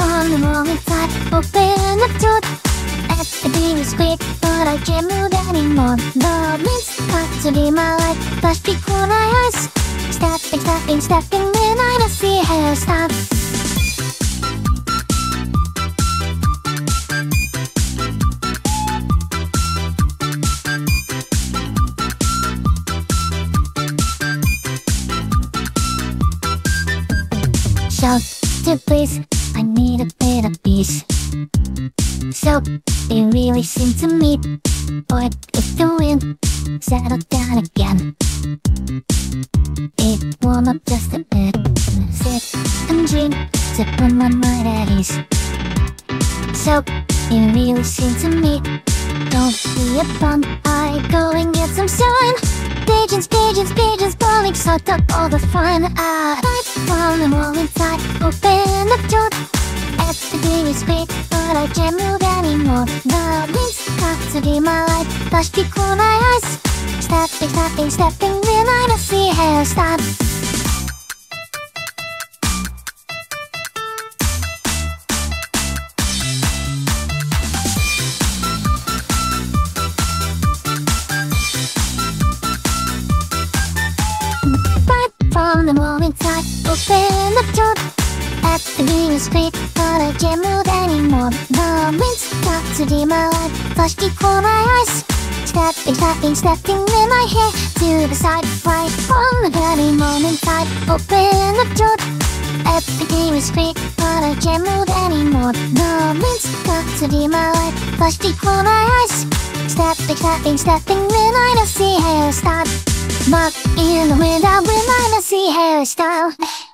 on the wrong side Open up to Everything is quick but I can't move anymore. The winds cut to be my life Flash before my eyes. Stepping, stepping, stepping Then I don't see her. Stop. Shout to please, I need a bit of peace. So, it really seemed to me But if the wind settled down again. It warm up just a bit. Sit and drink to put my mind at ease. So, it really seemed to me Don't be a bum, I go and get some sun. Pigeons, pigeons, pigeons, falling sucked up all the fun. I fight from the wall inside, open the door Everything is great, but I can't move anymore The winds cut to be my life, flash before my eyes Stepping, stepping, stepping, then I don't see her stop Right from the I open the door Everything is great, but I can't move anymore The winds got to be my life, flash before my eyes Stepping, stepping, stepping in my hair to the side Right from the very moment I open the door Everything is great, but I can't move anymore The winds got to be my life, flash before my eyes Stepping, stepping, stepping when I don't see her stop Knock in the